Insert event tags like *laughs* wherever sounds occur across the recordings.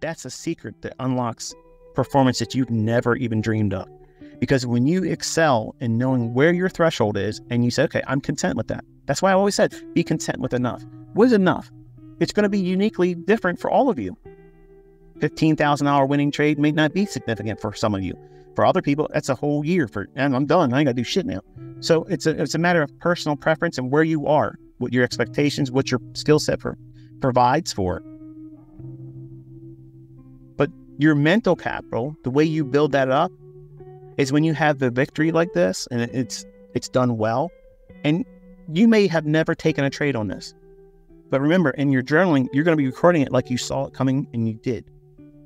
That's a secret that unlocks performance that you've never even dreamed of. Because when you excel in knowing where your threshold is and you say, okay, I'm content with that. That's why I always said, be content with enough. What is enough? It's going to be uniquely different for all of you. $15,000 winning trade may not be significant for some of you. For other people, that's a whole year for, and I'm done. I ain't got to do shit now. So it's a, it's a matter of personal preference and where you are, what your expectations, what your skill set for, provides for. Your mental capital, the way you build that up, is when you have the victory like this and it's it's done well, and you may have never taken a trade on this. But remember, in your journaling, you're going to be recording it like you saw it coming and you did.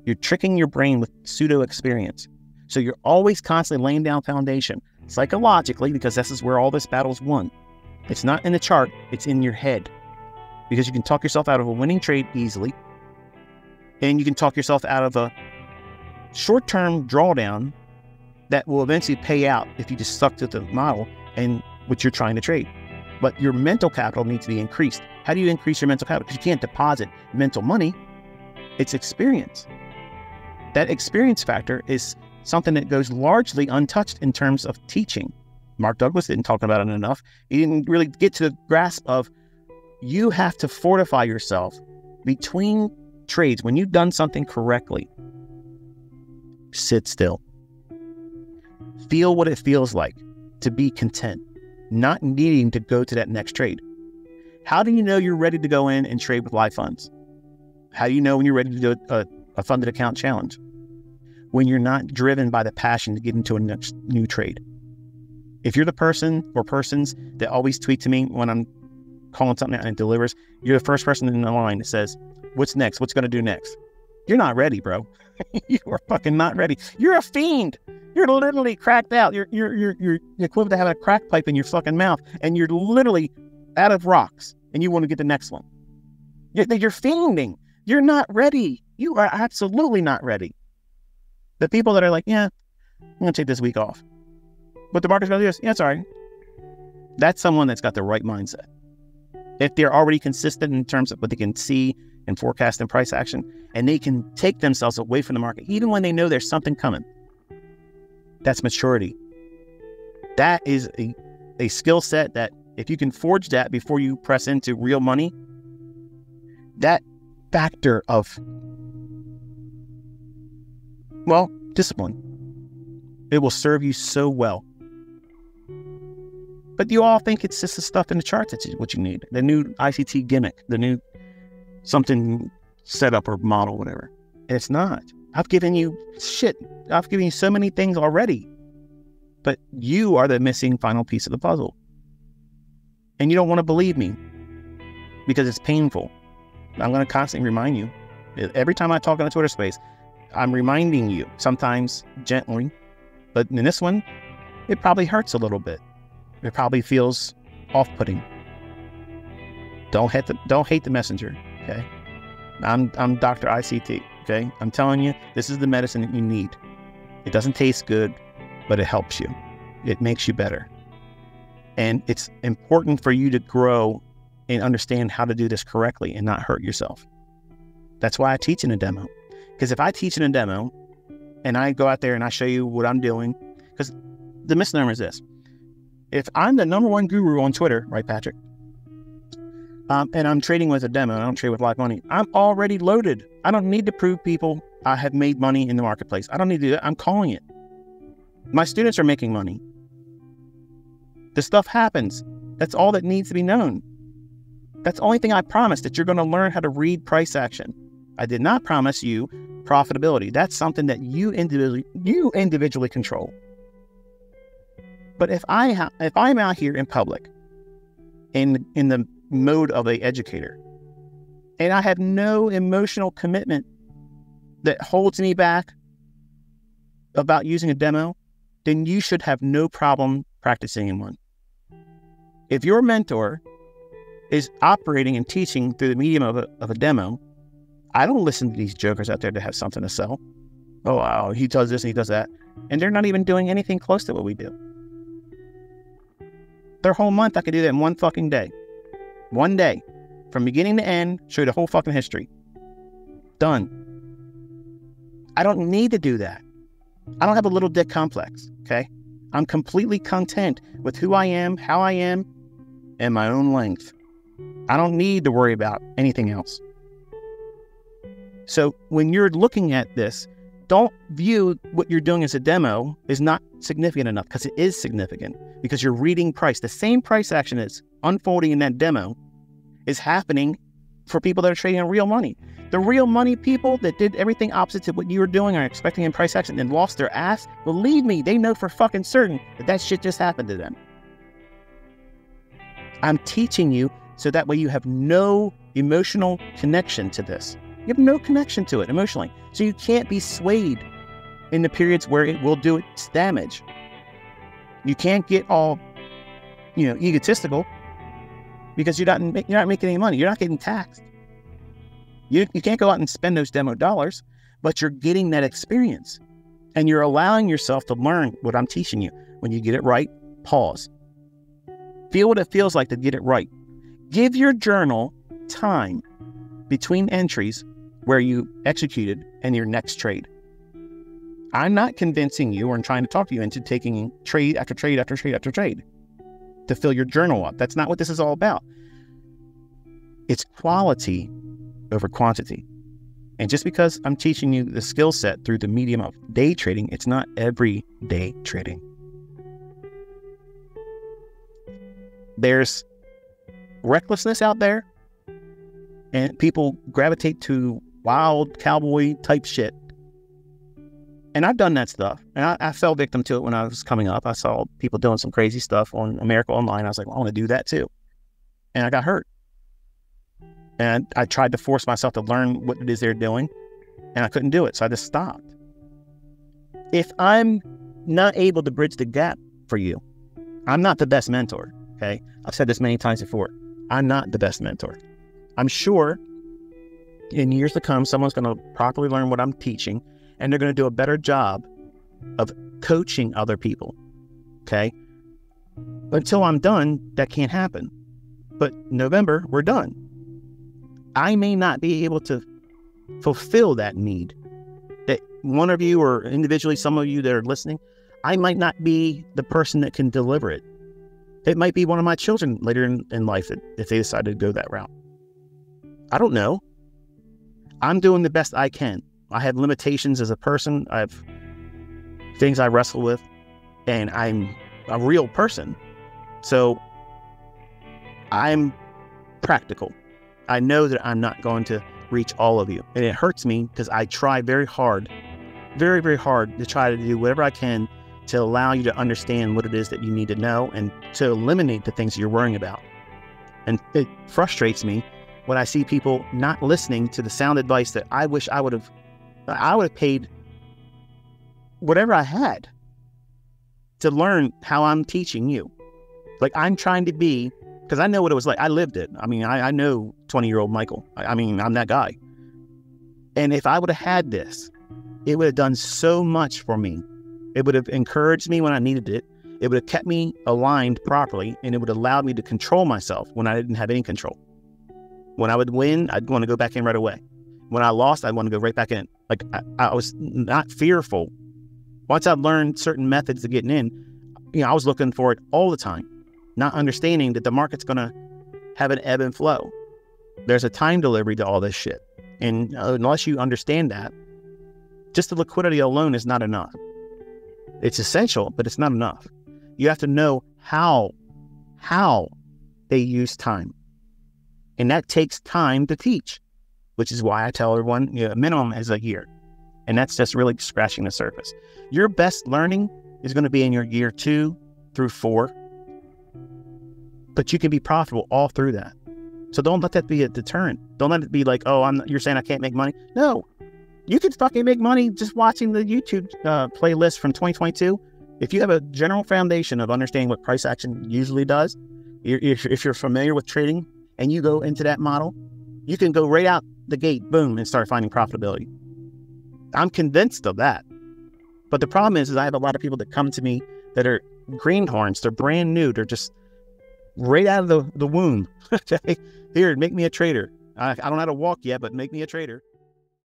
You're tricking your brain with pseudo experience. So you're always constantly laying down foundation psychologically because this is where all this battle's won. It's not in the chart, it's in your head. Because you can talk yourself out of a winning trade easily. And you can talk yourself out of a short term drawdown that will eventually pay out if you just stuck to the model and what you're trying to trade. But your mental capital needs to be increased. How do you increase your mental capital? Because you can't deposit mental money, it's experience. That experience factor is something that goes largely untouched in terms of teaching. Mark Douglas didn't talk about it enough. He didn't really get to the grasp of you have to fortify yourself between trades. When you've done something correctly, sit still. Feel what it feels like to be content, not needing to go to that next trade. How do you know you're ready to go in and trade with live funds? How do you know when you're ready to do a, a funded account challenge? When you're not driven by the passion to get into a next new trade. If you're the person or persons that always tweet to me when I'm calling something out and it delivers, you're the first person in the line that says, What's next? What's going to do next? You're not ready, bro. *laughs* you are fucking not ready. You're a fiend. You're literally cracked out. You're, you're, you're, you're equivalent to having a crack pipe in your fucking mouth, and you're literally out of rocks, and you want to get the next one. You're, you're fiending. You're not ready. You are absolutely not ready. The people that are like, yeah, I'm going to take this week off. But the market's to do this. Yeah, right. That's someone that's got the right mindset. If they're already consistent in terms of what they can see and forecast and price action, and they can take themselves away from the market, even when they know there's something coming, that's maturity. That is a, a skill set that if you can forge that before you press into real money, that factor of, well, discipline, it will serve you so well. But you all think it's just the stuff in the charts that's what you need. The new ICT gimmick, the new something set up or model, whatever. And it's not. I've given you shit. I've given you so many things already. But you are the missing final piece of the puzzle. And you don't want to believe me because it's painful. I'm going to constantly remind you. Every time I talk in the Twitter space, I'm reminding you, sometimes gently, but in this one, it probably hurts a little bit. It probably feels off-putting. Don't hate the don't hate the messenger. Okay, I'm I'm Doctor ICT. Okay, I'm telling you, this is the medicine that you need. It doesn't taste good, but it helps you. It makes you better, and it's important for you to grow and understand how to do this correctly and not hurt yourself. That's why I teach in a demo. Because if I teach in a demo and I go out there and I show you what I'm doing, because the misnomer is this if I'm the number one guru on Twitter, right, Patrick, um, and I'm trading with a demo, I don't trade with live money, I'm already loaded. I don't need to prove people I have made money in the marketplace. I don't need to do that. I'm calling it. My students are making money. The stuff happens. That's all that needs to be known. That's the only thing I promised that you're going to learn how to read price action. I did not promise you profitability. That's something that you individually you individually control. But if I ha- if I'm out here in public, in in the mode of a educator, and I have no emotional commitment that holds me back about using a demo, then you should have no problem practicing in one. If your mentor is operating and teaching through the medium of a, of a demo, I don't listen to these jokers out there that have something to sell. Oh, wow, he does this and he does that. And they're not even doing anything close to what we do. Their whole month, I could do that in one fucking day. One day. From beginning to end, show you the whole fucking history. Done. I don't need to do that. I don't have a little dick complex. Okay. I'm completely content with who I am, how I am, and my own length. I don't need to worry about anything else. So when you're looking at this, don't view what you're doing as a demo is not significant enough because it is significant because you're reading price. The same price action is unfolding in that demo is happening for people that are trading in real money. The real money people that did everything opposite to what you were doing are expecting in price action and lost their ass. Believe me, they know for fucking certain that that shit just happened to them. I'm teaching you so that way you have no emotional connection to this. You have no connection to it emotionally. So you can't be swayed in the periods where it will do its damage. You can't get all, you know, egotistical because you're not you're not making any money. You're not getting taxed. You you can't go out and spend those demo dollars, but you're getting that experience, and you're allowing yourself to learn what I'm teaching you. When you get it right, pause. Feel what it feels like to get it right. Give your journal time between entries where you executed and your next trade. I'm not convincing you or trying to talk you into taking trade after trade after trade after trade to fill your journal up. That's not what this is all about. It's quality over quantity. And just because I'm teaching you the skill set through the medium of day trading, it's not everyday trading. There's recklessness out there, and people gravitate to wild cowboy type shit. And I've done that stuff. And I, I, fell victim to it when I was coming up. I saw people doing some crazy stuff on America Online. I was like, well, I want to do that too. And I got hurt. And I tried to force myself to learn what it is they're doing, and I couldn't do it. So I just stopped. If I'm not able to bridge the gap for you, I'm not the best mentor. Okay. I've said this many times before. I'm not the best mentor. I'm sure in years to come, someone's going to properly learn what I'm teaching and they're going to do a better job of coaching other people. Okay. Until I'm done, that can't happen. But November, we're done. I may not be able to fulfill that need. That one of you, or individually, some of you that are listening, I might not be the person that can deliver it. It might be one of my children later in, in life if they decide to go that route. I don't know. I'm doing the best I can. I have limitations as a person. I have things I wrestle with, and I'm a real person. So I'm practical. I know that I'm not going to reach all of you. And it hurts me because I try very hard, very, very hard to try to do whatever I can to allow you to understand what it is that you need to know and to eliminate the things you're worrying about. And it frustrates me when I see people not listening to the sound advice that I wish I would have I would have paid whatever I had to learn how I'm teaching you. Like I'm trying to be because I know what it was like. I lived it. I mean, I, I know 20 year old Michael. I, I mean, I'm that guy. And if I would have had this, it would have done so much for me. It would have encouraged me when I needed it. It would have kept me aligned properly and it would have allowed me to control myself when I didn't have any control. When I would win, I'd want to go back in right away. When I lost, I'd want to go right back in. Like I, I was not fearful. Once I learned certain methods of getting in, you know, I was looking for it all the time, not understanding that the market's going to have an ebb and flow. There's a time delivery to all this shit. And uh, unless you understand that, just the liquidity alone is not enough. It's essential, but it's not enough. You have to know how how they use time. And that takes time to teach, which is why I tell everyone you know, minimum is a year. And that's just really scratching the surface. Your best learning is going to be in your year two through four, but you can be profitable all through that. So don't let that be a deterrent. Don't let it be like, oh, I'm, you're saying I can't make money. No, you can fucking make money just watching the YouTube uh, playlist from 2022. If you have a general foundation of understanding what price action usually does, if you're familiar with trading and you go into that model, you can go right out the gate, boom, and start finding profitability. I'm convinced of that. But the problem is, is I have a lot of people that come to me that are greenhorns. They're brand new. They're just right out of the, the womb. *laughs* Here, make me a trader. I, I don't know how to walk yet, but make me a trader.